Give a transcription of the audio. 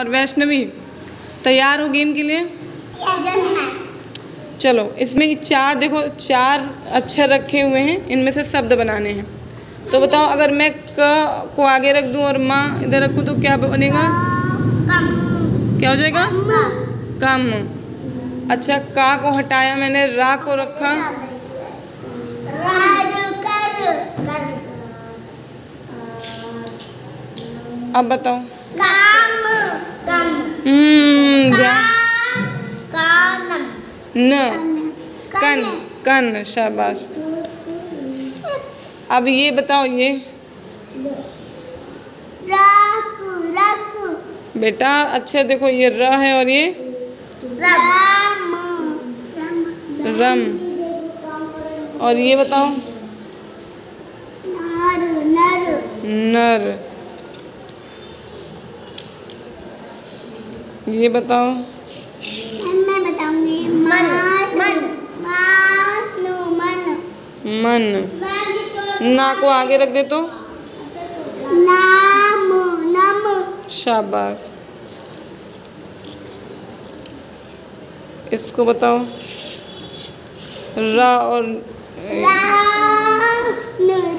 और वैष्णवी तैयार हो गेम के लिए? चलो इसमें चार देखो चार अक्षर रखे हुए हैं इनमें से शब्द बनाने हैं। तो बताओ अगर मैं क को आगे रख दूँ और माँ इधर रखूँ तो क्या बनेगा? क्या हो जाएगा? कम। अच्छा का को हटाया मैंने रा को रखा? अब बताओ। न। कन कन शाबाश। अब ये बताओ ये? बेटा अच्छा देखो ये र है और ये? रम। और ये बताओ? नर। नर। ये बताओ। मन। मन। मन। मन। ना को आगे रख दे तो। नाम। नम। शाबाश। इसको बताओ। रा और रन